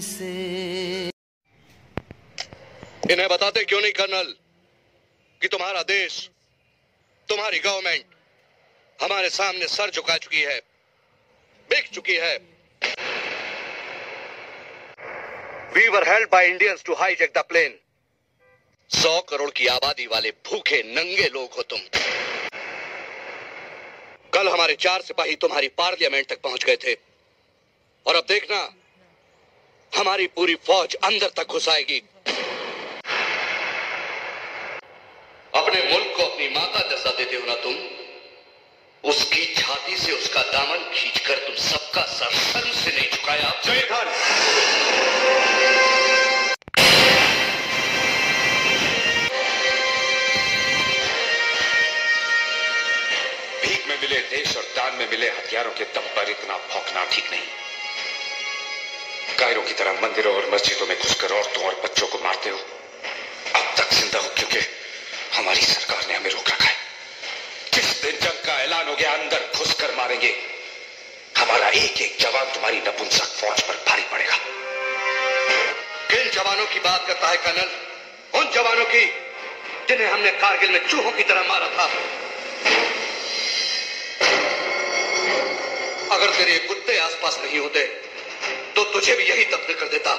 से। इन्हें बताते क्यों नहीं, कर्नल, कि तुम्हारा देश, तुम्हारी गवर्नमेंट हमारे सामने सर झुका चुकी है, बिक चुकी है। We were help by Indians to hijack the plane सौ करोड़ की आबादी वाले भूखे, नंगे लोग हो तुम। कल हमारे चार सिपाही तुम्हारी पार्लियामेंट तक पहुँच गए थे। और अब देखना, हमारी पूरी फौज अंदर तक घुस आएगी अपने मुल्क को अपनी माता दर्जा देते हो ना तुम? उसकी छाती से उसका दामन खींचकर तुम सबका सर शर्म से नहीं झुकाया। जय खान भीख में मिले देश और दान में मिले हथियारों के दम पर इतना भौंकना ठीक नहीं। कायरों की तरह मंदिरों और मस्जिदों में घुसकर औरतों और बच्चों को मारते हो। अब तक ज़िंदा हो क्योंकि हमारी सरकार ने हमें रोक रखा है। जिस दिन जंग का ऐलान हो गया, अंदर घुसकर मारेंगे। हमारा एक एक जवान तुम्हारी नपुंसक फौज पर भारी पड़ेगा। किन जवानों की बात करता है कर्नल? उन जवानों की जिन्हें हमने कारगिल में चूहों की तरह मारा था। अगर तेरे कुत्ते आसपास नहीं होते तो तुझे भी यही तब्दील कर देता।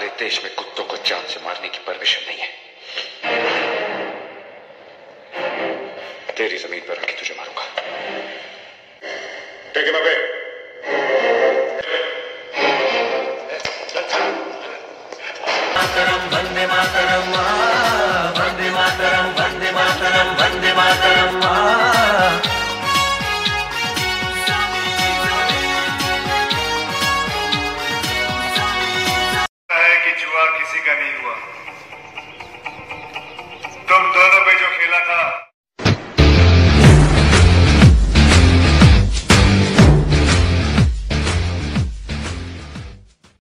हमारे देश में कुत्तों को जान से मारने की परमिशन नहीं है। तेरी ज़मीन पर आके तुझे मारूँगा। टेक हिम अवे मातरम वंदे मातरम वंदे मातरम वंदे मातरम वंदे मातरम।